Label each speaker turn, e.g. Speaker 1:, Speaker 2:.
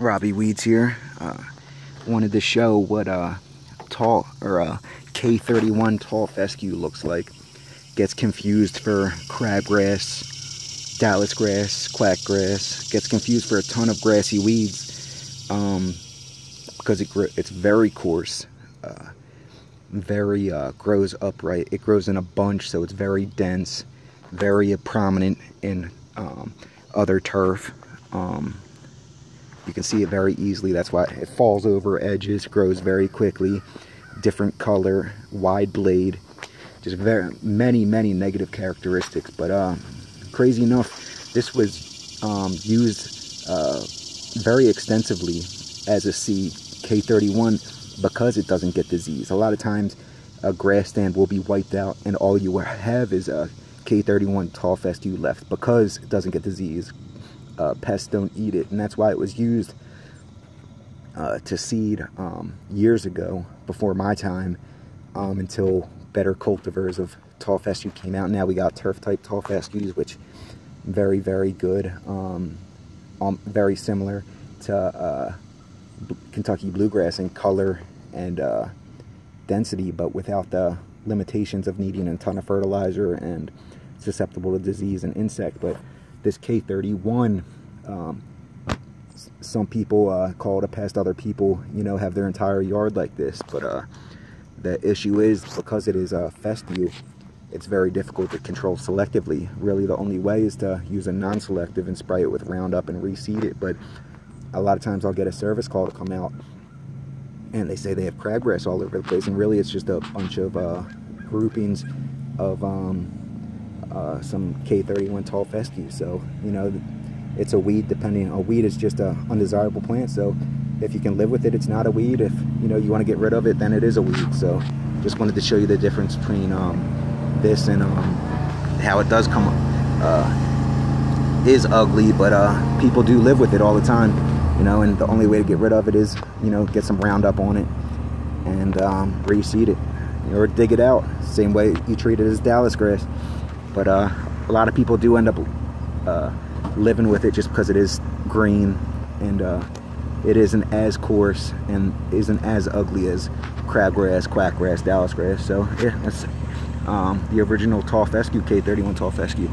Speaker 1: Robby Weeds here. Uh, wanted to show what a tall or a K31 tall fescue looks like. Gets confused for crabgrass, Dallisgrass, quackgrass. Gets confused for a ton of grassy weeds um, because it it's very coarse. Uh, very uh, grows upright. It grows in a bunch, so it's very dense, very prominent in um, other turf. Um, you can see it very easily. That's why it falls over edges, grows very quickly, different color, wide blade. Just very many, many negative characteristics. But uh, crazy enough, this was um, used uh, very extensively as a seed, K31, because it doesn't get disease. A lot of times, a grass stand will be wiped out, and all you have is a K31 tall fescue left because it doesn't get disease uh, pests don't eat it. And that's why it was used uh, to seed um, years ago, before my time, um, until better cultivars of tall fescue came out. Now we got turf type tall fescues, which very, very good. Um, um very similar to uh, Kentucky bluegrass in color and uh, density, but without the limitations of needing a ton of fertilizer and susceptible to disease and insect. But this K31, um, some people uh, call it a pest, other people, you know, have their entire yard like this. But uh, the issue is because it is a fescue, it's very difficult to control selectively. Really, the only way is to use a non-selective and spray it with Roundup and reseed it. But a lot of times I'll get a service call to come out and they say they have crabgrass all over the place. And really, it's just a bunch of uh, groupings of um, uh, some K31 tall fescue. So, you know, it's a weed depending, a weed is just a undesirable plant. So if you can live with it, it's not a weed. If, you know, you want to get rid of it, then it is a weed. So just wanted to show you the difference between um, this and um, how it does come, uh, is ugly, but uh, people do live with it all the time, you know, and the only way to get rid of it is, you know, get some Roundup on it and um, reseed it or dig it out. Same way you treat it as Dallisgrass. But uh, a lot of people do end up uh, living with it just because it is green and uh, it isn't as coarse and isn't as ugly as crabgrass, quackgrass, Dallisgrass. So yeah, that's um, the original tall fescue, K31 tall fescue.